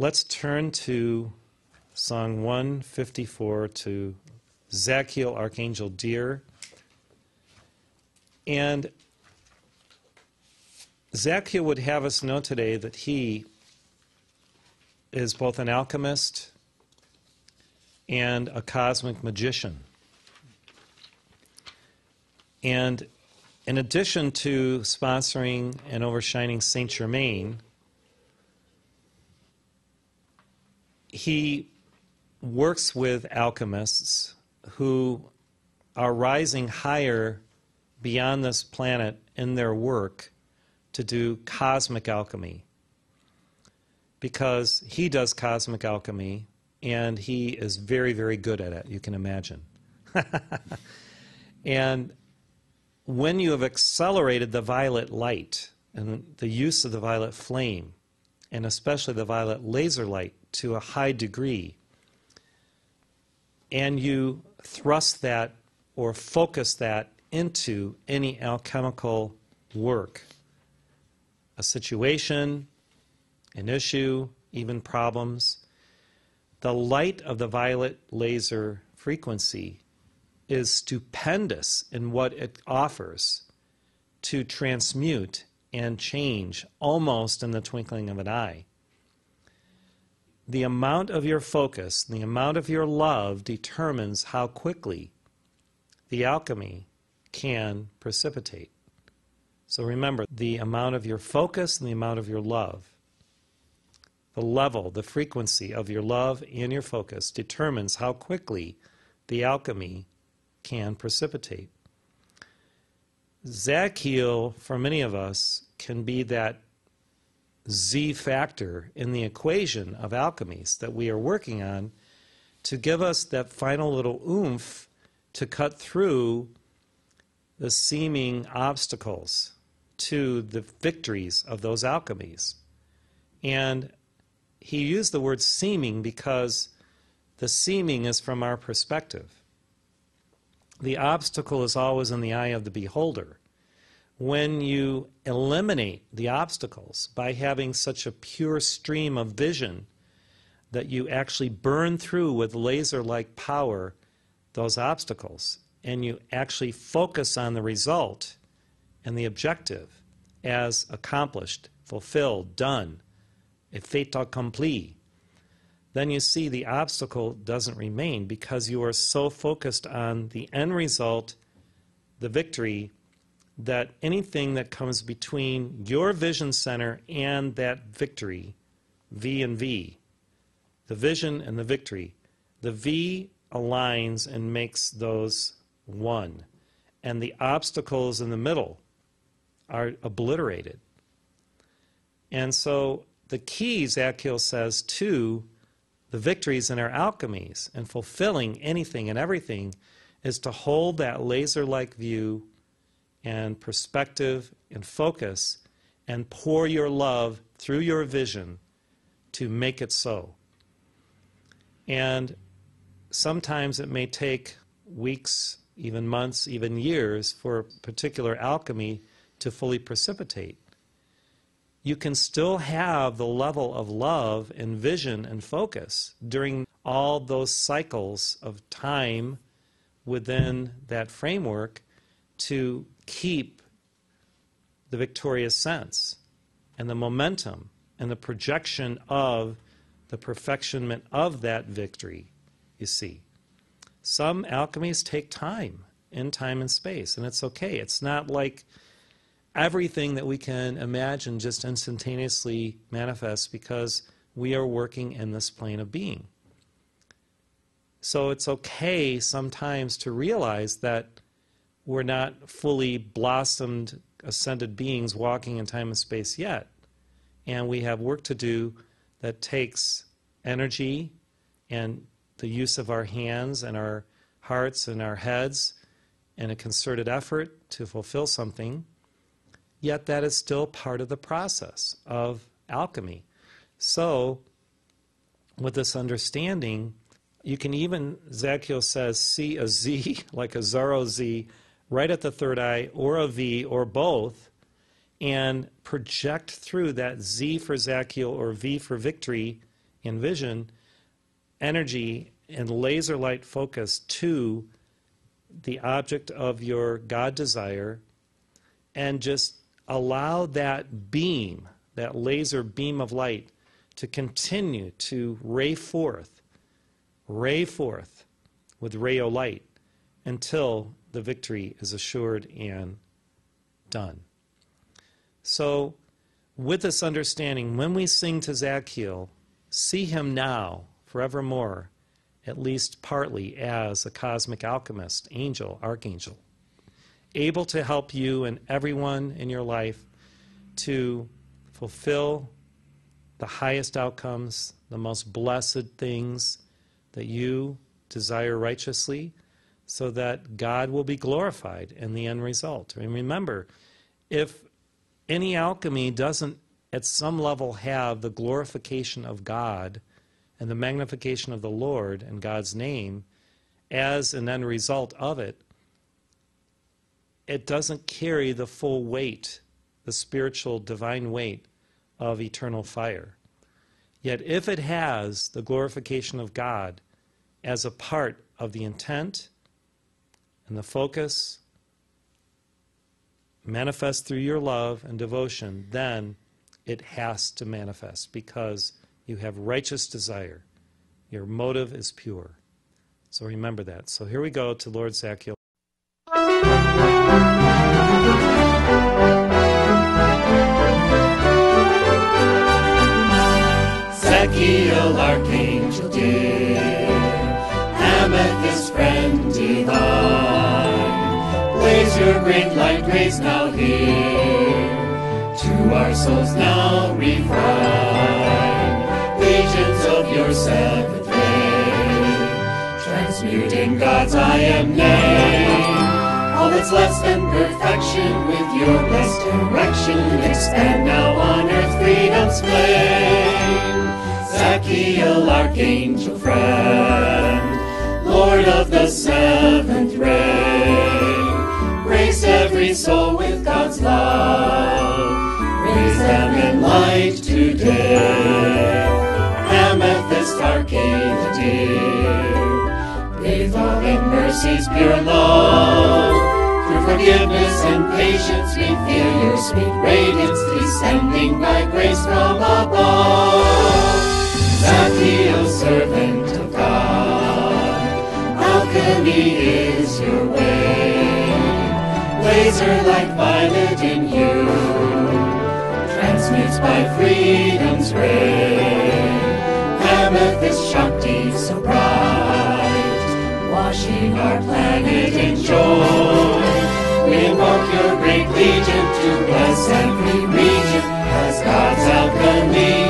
let's turn to Song 154 to Zadkiel, Archangel Dear. And Zadkiel would have us know today that he is both an alchemist and a cosmic magician. And in addition to sponsoring and overshining Saint Germain, he works with alchemists who are rising higher beyond this planet in their work to do cosmic alchemy. Because he does cosmic alchemy and he is very, very good at it, you can imagine. and when you have accelerated the violet light and the use of the violet flame, and especially the violet laser light to a high degree, and you thrust that or focus that into any alchemical work, a situation, an issue, even problems, the light of the violet laser frequency is stupendous in what it offers to transmute and change almost in the twinkling of an eye. The amount of your focus, the amount of your love determines how quickly the alchemy can precipitate. So remember, the amount of your focus and the amount of your love, the level, the frequency of your love and your focus determines how quickly the alchemy can precipitate. Zadkiel, for many of us, can be that Z factor in the equation of alchemies that we are working on to give us that final little oomph to cut through the seeming obstacles to the victories of those alchemies. And he used the word seeming because the seeming is from our perspective the obstacle is always in the eye of the beholder. When you eliminate the obstacles by having such a pure stream of vision that you actually burn through with laser like power those obstacles and you actually focus on the result and the objective as accomplished, fulfilled, done, a fait accompli, then you see the obstacle doesn't remain because you are so focused on the end result, the victory, that anything that comes between your vision center and that victory, V and V, the vision and the victory, the V aligns and makes those one. And the obstacles in the middle are obliterated. And so the keys, Zadkiel says, to the victories in our alchemies and fulfilling anything and everything is to hold that laser like view and perspective and focus and pour your love through your vision to make it so. And sometimes it may take weeks, even months, even years for a particular alchemy to fully precipitate you can still have the level of love and vision and focus during all those cycles of time within that framework to keep the victorious sense and the momentum and the projection of the perfectionment of that victory, you see. Some alchemies take time in time and space, and it's okay. It's not like everything that we can imagine just instantaneously manifests because we are working in this plane of being. So it's okay sometimes to realize that we're not fully blossomed, ascended beings walking in time and space yet. And we have work to do that takes energy and the use of our hands and our hearts and our heads and a concerted effort to fulfill something yet that is still part of the process of alchemy. So, with this understanding, you can even, Zadkiel says, see a Z, like a Zorro Z, right at the third eye, or a V, or both, and project through that Z for Zadkiel or V for victory envision energy and laser light focus to the object of your God desire and just allow that beam, that laser beam of light, to continue to ray forth, ray forth with Ray-O-Light until the victory is assured and done. So, with this understanding, when we sing to Zadkiel, see him now, forevermore, at least partly, as a cosmic alchemist, angel, archangel, able to help you and everyone in your life to fulfill the highest outcomes, the most blessed things that you desire righteously, so that God will be glorified in the end result. And remember, if any alchemy doesn't at some level have the glorification of God and the magnification of the Lord and God's name as an end result of it, it doesn't carry the full weight, the spiritual divine weight of eternal fire. Yet if it has the glorification of God as a part of the intent and the focus manifests through your love and devotion, then it has to manifest because you have righteous desire. Your motive is pure. So remember that. So here we go to Lord Zadkiel. Zadkiel, archangel dear, your great light grace now here, to our souls now refine, legions of your seventh ray, transmuting God's I am name. All that's less than perfection with your blessed direction, expand now on earth freedom's flame. Zadkiel, archangel friend, Lord of the seventh ray, every soul with God's love, raise them in light today. Amethyst, archangel dear, all in mercy's pure love. Through forgiveness and patience, we feel your sweet radiance descending by grace from above. Zadkiel, servant of God, alchemy is your way. Laser like violet in you, transmutes by freedom's ray. Amethyst Shakti so bright, washing our planet in joy. We invoke your great legion to bless every region as God's alchemy.